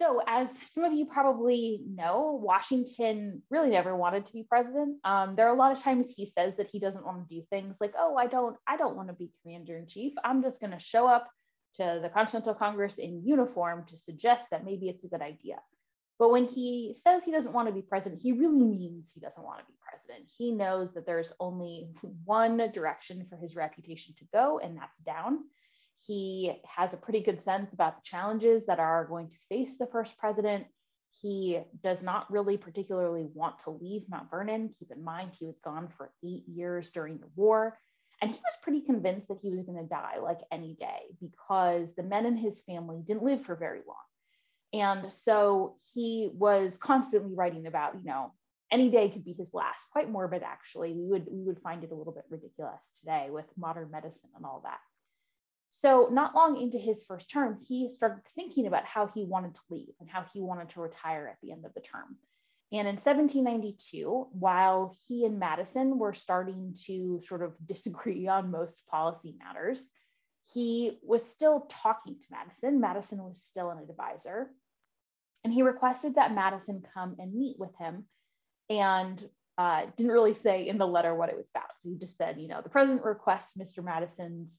So, as some of you probably know, Washington really never wanted to be president. Um, there are a lot of times he says that he doesn't want to do things like, "Oh, I don't, I don't want to be commander in chief. I'm just going to show up to the Continental Congress in uniform to suggest that maybe it's a good idea." But when he says he doesn't want to be president, he really means he doesn't want to be president. He knows that there's only one direction for his reputation to go, and that's down. He has a pretty good sense about the challenges that are going to face the first president. He does not really particularly want to leave Mount Vernon. Keep in mind, he was gone for eight years during the war. And he was pretty convinced that he was going to die like any day because the men in his family didn't live for very long. And so he was constantly writing about, you know, any day could be his last. Quite morbid, actually. We would we would find it a little bit ridiculous today with modern medicine and all that. So, not long into his first term, he started thinking about how he wanted to leave and how he wanted to retire at the end of the term. And in 1792, while he and Madison were starting to sort of disagree on most policy matters, he was still talking to Madison. Madison was still an advisor. And he requested that Madison come and meet with him and uh, didn't really say in the letter what it was about. So he just said, you know, the president requests Mr. Madison's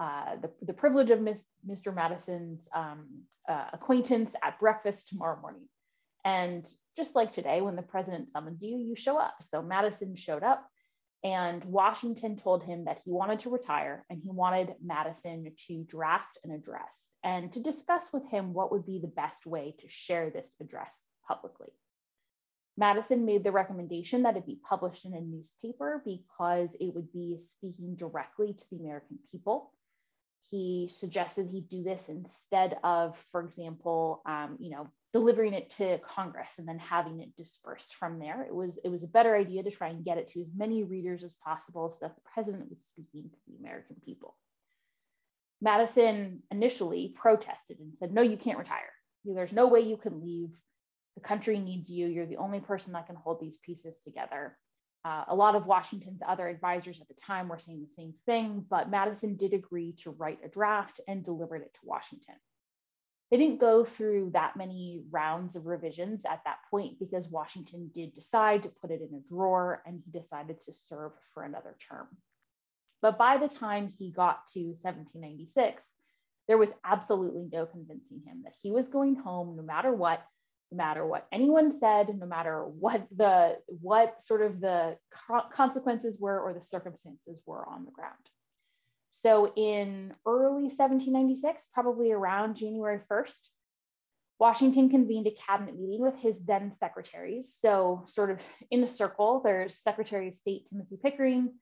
uh, the, the privilege of Miss, Mr. Madison's um, uh, acquaintance at breakfast tomorrow morning. And just like today, when the president summons you, you show up. So Madison showed up, and Washington told him that he wanted to retire and he wanted Madison to draft an address and to discuss with him what would be the best way to share this address publicly. Madison made the recommendation that it be published in a newspaper because it would be speaking directly to the American people he suggested he do this instead of, for example, um, you know, delivering it to Congress and then having it dispersed from there. It was it was a better idea to try and get it to as many readers as possible so that the president was speaking to the American people. Madison initially protested and said, "No, you can't retire. There's no way you can leave. The country needs you. You're the only person that can hold these pieces together." Uh, a lot of Washington's other advisors at the time were saying the same thing, but Madison did agree to write a draft and delivered it to Washington. They didn't go through that many rounds of revisions at that point because Washington did decide to put it in a drawer and he decided to serve for another term. But by the time he got to 1796, there was absolutely no convincing him that he was going home no matter what no matter what anyone said, no matter what the what sort of the consequences were or the circumstances were on the ground. So in early 1796, probably around January 1st, Washington convened a cabinet meeting with his then secretaries. So sort of in a circle, there's Secretary of State Timothy Pickering,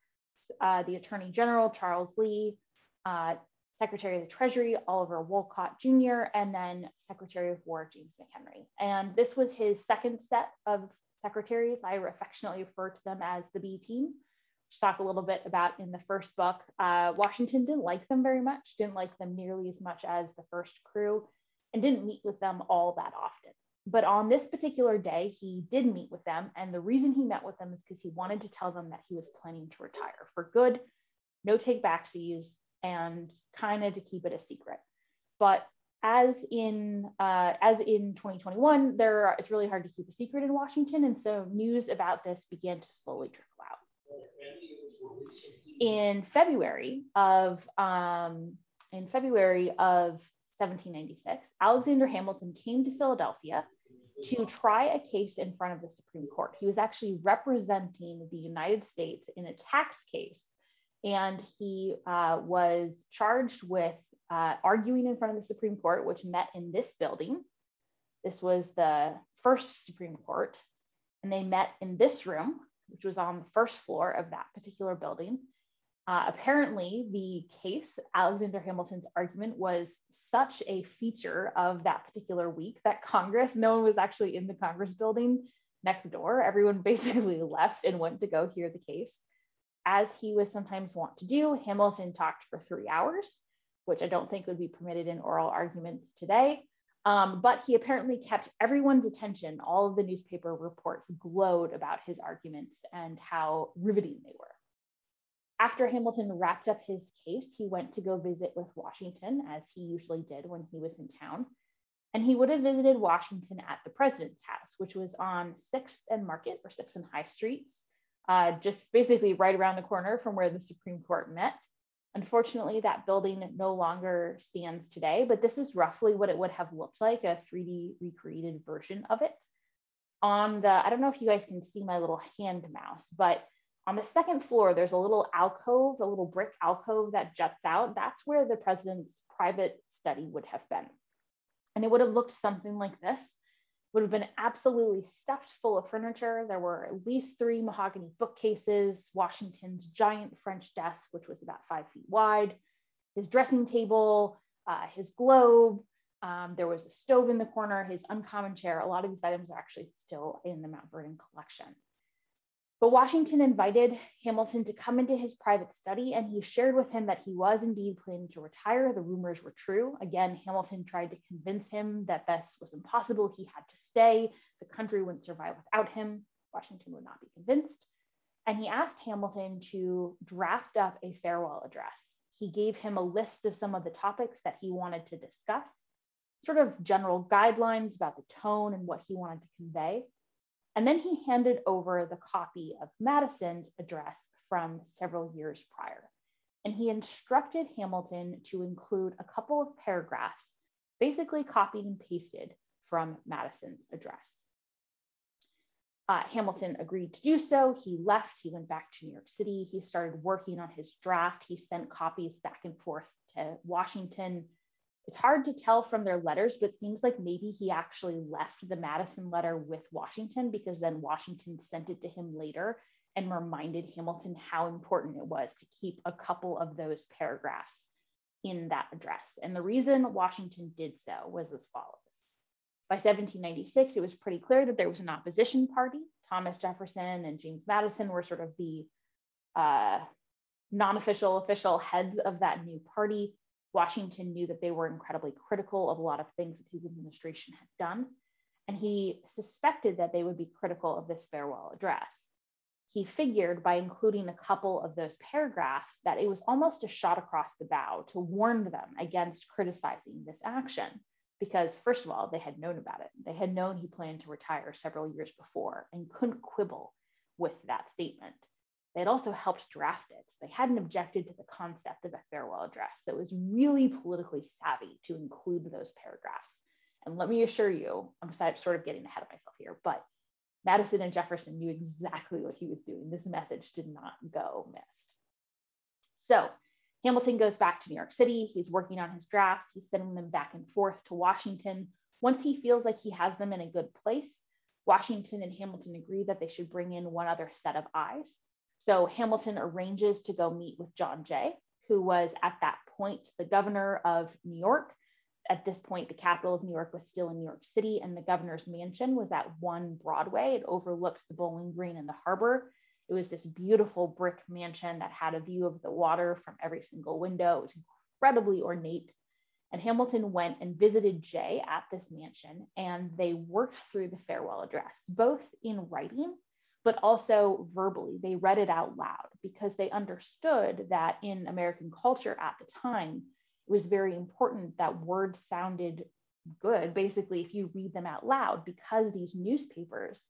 uh, the Attorney General Charles Lee, uh, Secretary of the Treasury Oliver Wolcott Jr., and then Secretary of War James McHenry. And this was his second set of secretaries. I affectionately refer to them as the B team, which talk a little bit about in the first book. Uh, Washington didn't like them very much, didn't like them nearly as much as the first crew, and didn't meet with them all that often. But on this particular day, he did meet with them. And the reason he met with them is because he wanted to tell them that he was planning to retire for good, no take backsies, and kind of to keep it a secret. But as in uh, as in 2021, there are, it's really hard to keep a secret in Washington, and so news about this began to slowly trickle out. In February of um, in February of 1796, Alexander Hamilton came to Philadelphia to try a case in front of the Supreme Court. He was actually representing the United States in a tax case and he uh, was charged with uh, arguing in front of the Supreme Court, which met in this building. This was the first Supreme Court, and they met in this room, which was on the first floor of that particular building. Uh, apparently, the case, Alexander Hamilton's argument, was such a feature of that particular week that Congress, no one was actually in the Congress building next door. Everyone basically left and went to go hear the case as he was sometimes wont to do, Hamilton talked for three hours, which I don't think would be permitted in oral arguments today. Um, but he apparently kept everyone's attention. All of the newspaper reports glowed about his arguments and how riveting they were. After Hamilton wrapped up his case, he went to go visit with Washington, as he usually did when he was in town. And he would have visited Washington at the president's house, which was on 6th and Market or 6th and High Streets, uh, just basically right around the corner from where the Supreme Court met. Unfortunately, that building no longer stands today, but this is roughly what it would have looked like, a 3D recreated version of it. On the, I don't know if you guys can see my little hand mouse, but on the second floor, there's a little alcove, a little brick alcove that juts out. That's where the president's private study would have been. And it would have looked something like this. Would have been absolutely stuffed full of furniture. There were at least three mahogany bookcases, Washington's giant French desk, which was about five feet wide, his dressing table, uh, his globe. Um, there was a stove in the corner, his uncommon chair. A lot of these items are actually still in the Mount Vernon collection. But Washington invited Hamilton to come into his private study and he shared with him that he was indeed planning to retire. The rumors were true. Again, Hamilton tried to convince him that this was impossible. He had to stay. The country wouldn't survive without him. Washington would not be convinced. And he asked Hamilton to draft up a farewell address. He gave him a list of some of the topics that he wanted to discuss, sort of general guidelines about the tone and what he wanted to convey. And then he handed over the copy of Madison's address from several years prior. And he instructed Hamilton to include a couple of paragraphs, basically copied and pasted from Madison's address. Uh, Hamilton agreed to do so. He left, he went back to New York City. He started working on his draft. He sent copies back and forth to Washington it's hard to tell from their letters, but it seems like maybe he actually left the Madison letter with Washington because then Washington sent it to him later and reminded Hamilton how important it was to keep a couple of those paragraphs in that address. And the reason Washington did so was as follows. By 1796, it was pretty clear that there was an opposition party. Thomas Jefferson and James Madison were sort of the uh, non official, official heads of that new party. Washington knew that they were incredibly critical of a lot of things that his administration had done, and he suspected that they would be critical of this farewell address. He figured by including a couple of those paragraphs that it was almost a shot across the bow to warn them against criticizing this action. Because, first of all, they had known about it. They had known he planned to retire several years before and couldn't quibble with that statement. They had also helped draft it. They hadn't objected to the concept of a farewell address. So it was really politically savvy to include those paragraphs. And let me assure you, I'm sort of getting ahead of myself here, but Madison and Jefferson knew exactly what he was doing. This message did not go missed. So Hamilton goes back to New York City. He's working on his drafts. He's sending them back and forth to Washington. Once he feels like he has them in a good place, Washington and Hamilton agree that they should bring in one other set of eyes. So Hamilton arranges to go meet with John Jay, who was at that point the governor of New York. At this point, the capital of New York was still in New York City, and the governor's mansion was at one Broadway. It overlooked the Bowling Green and the harbor. It was this beautiful brick mansion that had a view of the water from every single window. It was incredibly ornate. And Hamilton went and visited Jay at this mansion, and they worked through the farewell address, both in writing but also verbally. They read it out loud because they understood that in American culture at the time, it was very important that words sounded good. Basically, if you read them out loud, because these newspapers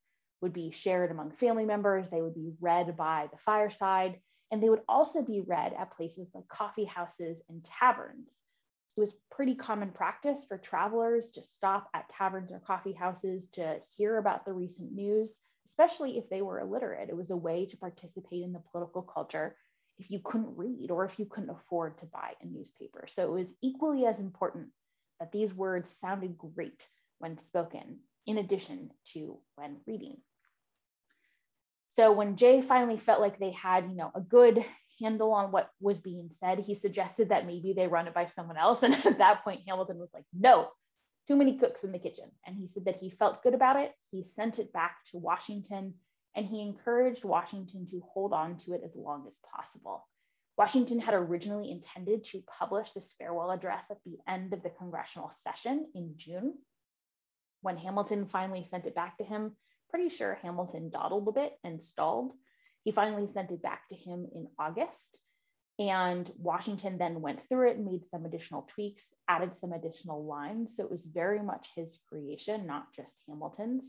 would be shared among family members, they would be read by the fireside, and they would also be read at places like coffee houses and taverns. It was pretty common practice for travelers to stop at taverns or coffee houses to hear about the recent news especially if they were illiterate. It was a way to participate in the political culture if you couldn't read or if you couldn't afford to buy a newspaper. So it was equally as important that these words sounded great when spoken, in addition to when reading. So when Jay finally felt like they had, you know, a good handle on what was being said, he suggested that maybe they run it by someone else. And at that point, Hamilton was like, no, too many cooks in the kitchen. And he said that he felt good about it. He sent it back to Washington and he encouraged Washington to hold on to it as long as possible. Washington had originally intended to publish this farewell address at the end of the congressional session in June. When Hamilton finally sent it back to him, pretty sure Hamilton dawdled a bit and stalled. He finally sent it back to him in August. And Washington then went through it, made some additional tweaks, added some additional lines. So it was very much his creation, not just Hamilton's.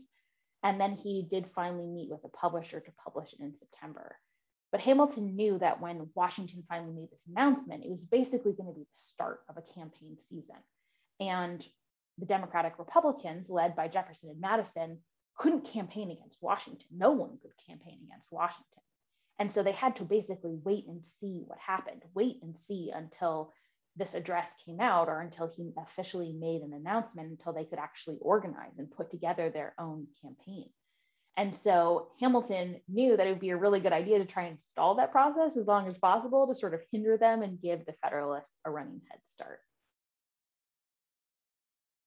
And then he did finally meet with a publisher to publish it in September. But Hamilton knew that when Washington finally made this announcement, it was basically going to be the start of a campaign season. And the Democratic Republicans, led by Jefferson and Madison, couldn't campaign against Washington. No one could campaign against Washington. And so they had to basically wait and see what happened, wait and see until this address came out or until he officially made an announcement until they could actually organize and put together their own campaign. And so Hamilton knew that it would be a really good idea to try and stall that process as long as possible to sort of hinder them and give the Federalists a running head start.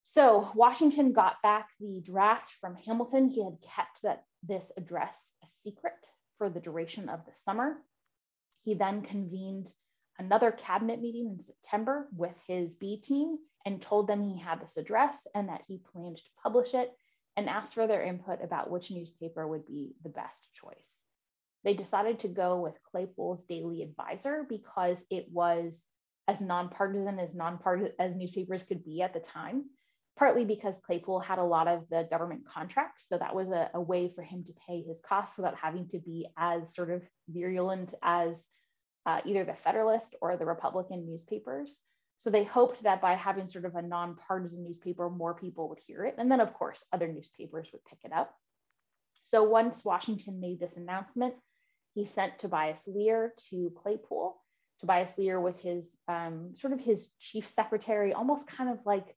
So Washington got back the draft from Hamilton. He had kept that this address a secret for the duration of the summer. He then convened another cabinet meeting in September with his B team and told them he had this address and that he planned to publish it and asked for their input about which newspaper would be the best choice. They decided to go with Claypoole's Daily Advisor because it was as nonpartisan as nonpartisan as newspapers could be at the time, partly because Claypoole had a lot of the government contracts. So that was a, a way for him to pay his costs without having to be as sort of virulent as uh, either the Federalist or the Republican newspapers. So they hoped that by having sort of a nonpartisan newspaper, more people would hear it. And then, of course, other newspapers would pick it up. So once Washington made this announcement, he sent Tobias Lear to Claypoole. Tobias Lear was his um, sort of his chief secretary, almost kind of like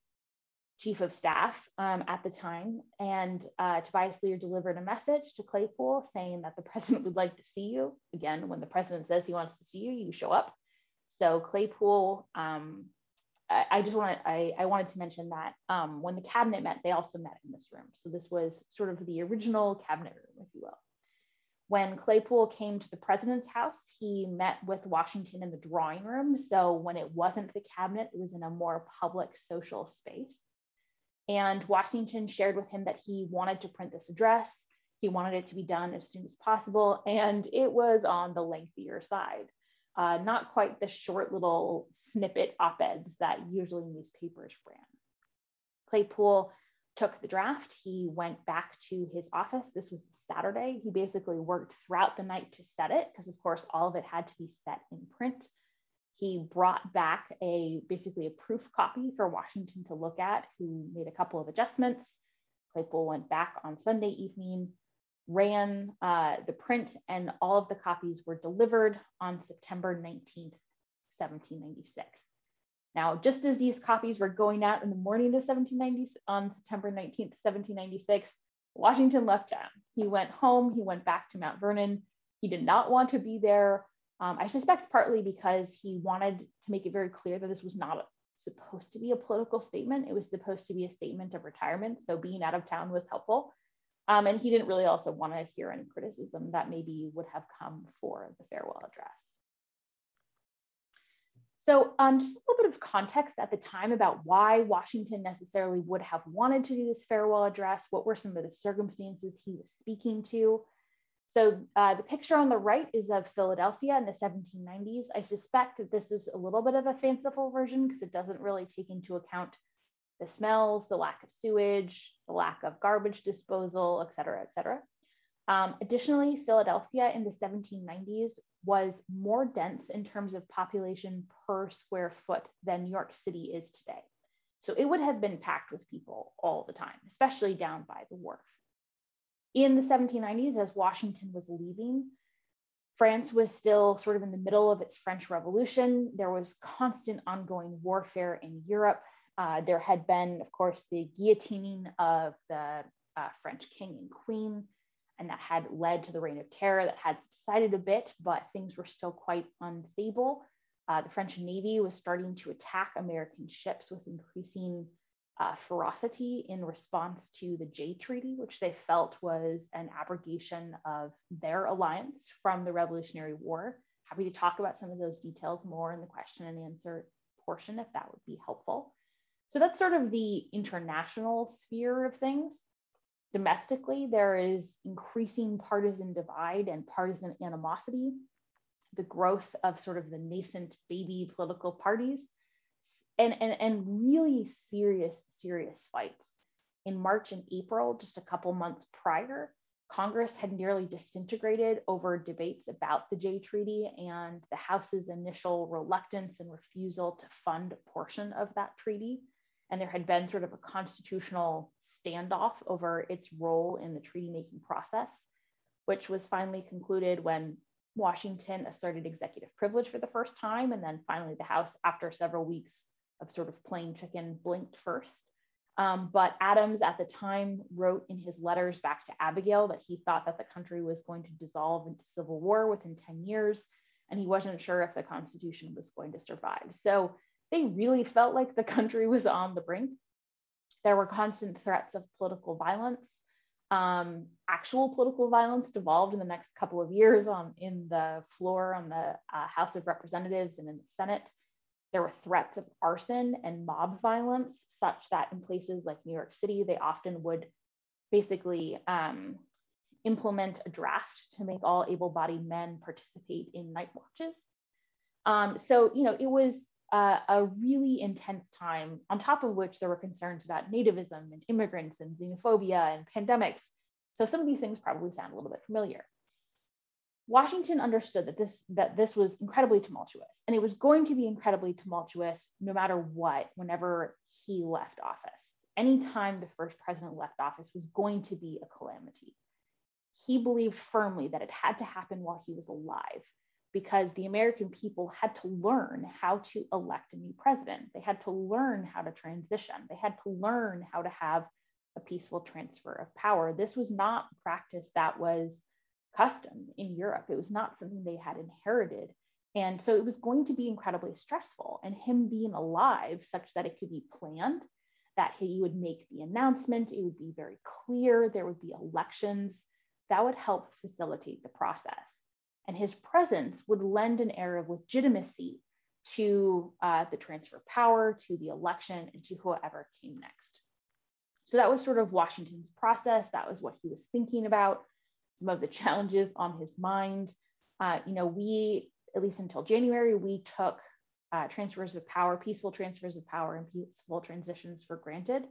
chief of staff um, at the time. And uh, Tobias Lear delivered a message to Claypoole saying that the president would like to see you. Again, when the president says he wants to see you, you show up. So Claypoole, um, I, I, just want I, I wanted to mention that um, when the cabinet met, they also met in this room. So this was sort of the original cabinet room, if you will. When Claypoole came to the president's house, he met with Washington in the drawing room. So when it wasn't the cabinet, it was in a more public social space. And Washington shared with him that he wanted to print this address. He wanted it to be done as soon as possible. And it was on the lengthier side uh, not quite the short little snippet op-eds that usually newspapers ran. Claypoole took the draft. He went back to his office. This was Saturday. He basically worked throughout the night to set it because of course all of it had to be set in print. He brought back a basically a proof copy for Washington to look at, who made a couple of adjustments. Claypoole went back on Sunday evening, ran uh, the print, and all of the copies were delivered on September 19th, 1796. Now, just as these copies were going out in the morning of 1790, on September 19th, 1796, Washington left town. He went home, he went back to Mount Vernon. He did not want to be there. Um, I suspect partly because he wanted to make it very clear that this was not supposed to be a political statement. It was supposed to be a statement of retirement. So being out of town was helpful. Um, and he didn't really also want to hear any criticism that maybe would have come for the farewell address. So um, just a little bit of context at the time about why Washington necessarily would have wanted to do this farewell address. What were some of the circumstances he was speaking to? So uh, the picture on the right is of Philadelphia in the 1790s. I suspect that this is a little bit of a fanciful version because it doesn't really take into account the smells, the lack of sewage, the lack of garbage disposal, et cetera, et cetera. Um, additionally, Philadelphia in the 1790s was more dense in terms of population per square foot than New York City is today. So it would have been packed with people all the time, especially down by the wharf. In the 1790s, as Washington was leaving, France was still sort of in the middle of its French Revolution. There was constant ongoing warfare in Europe. Uh, there had been, of course, the guillotining of the uh, French king and queen, and that had led to the reign of terror that had subsided a bit, but things were still quite unstable. Uh, the French Navy was starting to attack American ships with increasing uh, ferocity in response to the Jay Treaty, which they felt was an abrogation of their alliance from the Revolutionary War. Happy to talk about some of those details more in the question and answer portion if that would be helpful. So that's sort of the international sphere of things. Domestically, there is increasing partisan divide and partisan animosity. the growth of sort of the nascent baby political parties, and, and, and really serious, serious fights. In March and April, just a couple months prior, Congress had nearly disintegrated over debates about the Jay Treaty and the House's initial reluctance and refusal to fund a portion of that treaty. And there had been sort of a constitutional standoff over its role in the treaty making process, which was finally concluded when Washington asserted executive privilege for the first time. And then finally, the House, after several weeks of sort of playing chicken, blinked first. Um, but Adams at the time wrote in his letters back to Abigail that he thought that the country was going to dissolve into civil war within 10 years, and he wasn't sure if the Constitution was going to survive. So they really felt like the country was on the brink. There were constant threats of political violence. Um, actual political violence devolved in the next couple of years on in the floor on the uh, House of Representatives and in the Senate. There were threats of arson and mob violence, such that in places like New York City, they often would basically um, implement a draft to make all able-bodied men participate in night watches. Um, so, you know, it was uh, a really intense time, on top of which there were concerns about nativism and immigrants and xenophobia and pandemics. So some of these things probably sound a little bit familiar. Washington understood that this, that this was incredibly tumultuous, and it was going to be incredibly tumultuous no matter what, whenever he left office. Anytime the first president left office was going to be a calamity. He believed firmly that it had to happen while he was alive because the American people had to learn how to elect a new president. They had to learn how to transition. They had to learn how to have a peaceful transfer of power. This was not practice that was custom in Europe. It was not something they had inherited. And so it was going to be incredibly stressful. And him being alive such that it could be planned, that he would make the announcement, it would be very clear, there would be elections, that would help facilitate the process and his presence would lend an air of legitimacy to uh, the transfer of power, to the election, and to whoever came next. So that was sort of Washington's process. That was what he was thinking about, some of the challenges on his mind. Uh, you know, we, at least until January, we took uh, transfers of power, peaceful transfers of power, and peaceful transitions for granted.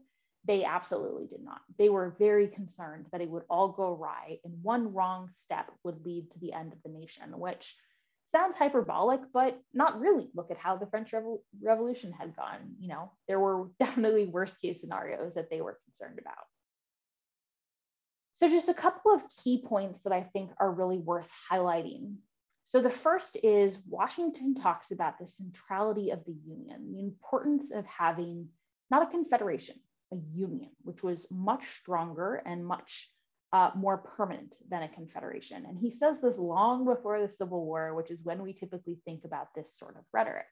They absolutely did not. They were very concerned that it would all go awry and one wrong step would lead to the end of the nation, which sounds hyperbolic, but not really. Look at how the French Revol- Revolution had gone. You know, there were definitely worst case scenarios that they were concerned about. So, just a couple of key points that I think are really worth highlighting. So, the first is Washington talks about the centrality of the Union, the importance of having not a confederation, a union, which was much stronger and much uh, more permanent than a confederation. And he says this long before the Civil War, which is when we typically think about this sort of rhetoric.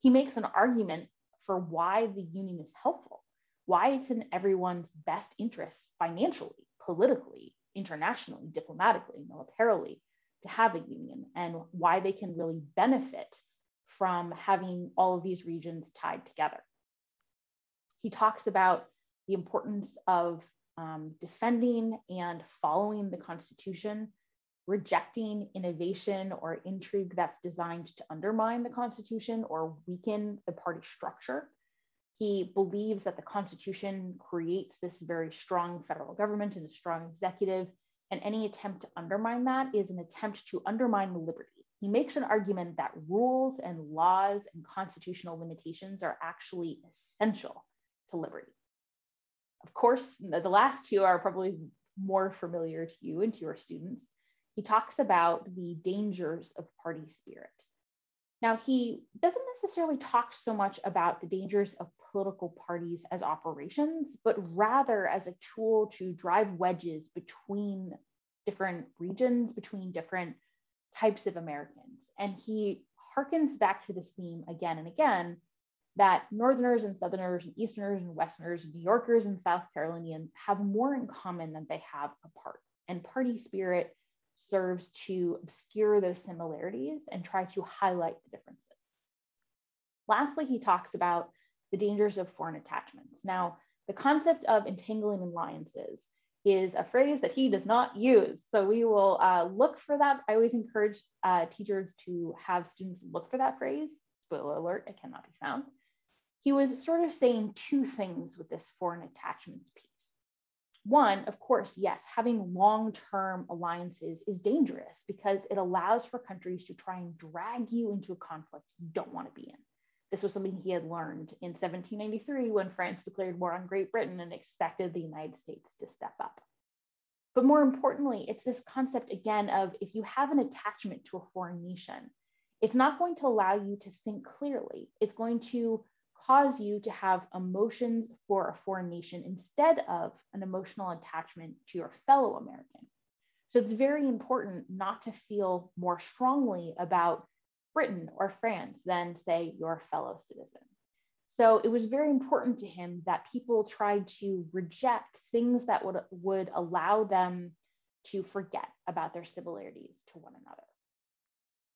He makes an argument for why the union is helpful, why it's in everyone's best interest financially, politically, internationally, diplomatically, militarily to have a union, and why they can really benefit from having all of these regions tied together he talks about the importance of um, defending and following the Constitution, rejecting innovation or intrigue that's designed to undermine the Constitution or weaken the party structure. He believes that the Constitution creates this very strong federal government and a strong executive, and any attempt to undermine that is an attempt to undermine liberty. He makes an argument that rules and laws and constitutional limitations are actually essential to liberty. Of course, the last two are probably more familiar to you and to your students. He talks about the dangers of party spirit. Now, he doesn't necessarily talk so much about the dangers of political parties as operations, but rather as a tool to drive wedges between different regions, between different types of Americans. And he harkens back to this theme again and again that Northerners and Southerners and Easterners and Westerners, New Yorkers and South Carolinians have more in common than they have apart. And party spirit serves to obscure those similarities and try to highlight the differences. Lastly, he talks about the dangers of foreign attachments. Now, the concept of entangling alliances is a phrase that he does not use. So we will uh, look for that. I always encourage uh, teachers to have students look for that phrase. Spoiler alert, it cannot be found. He was sort of saying two things with this foreign attachments piece. One, of course, yes, having long term alliances is dangerous because it allows for countries to try and drag you into a conflict you don't want to be in. This was something he had learned in 1793 when France declared war on Great Britain and expected the United States to step up. But more importantly, it's this concept again of if you have an attachment to a foreign nation, it's not going to allow you to think clearly. It's going to cause you to have emotions for a foreign nation instead of an emotional attachment to your fellow American. So it's very important not to feel more strongly about Britain or France than, say, your fellow citizen. So it was very important to him that people tried to reject things that would, would allow them to forget about their similarities to one another.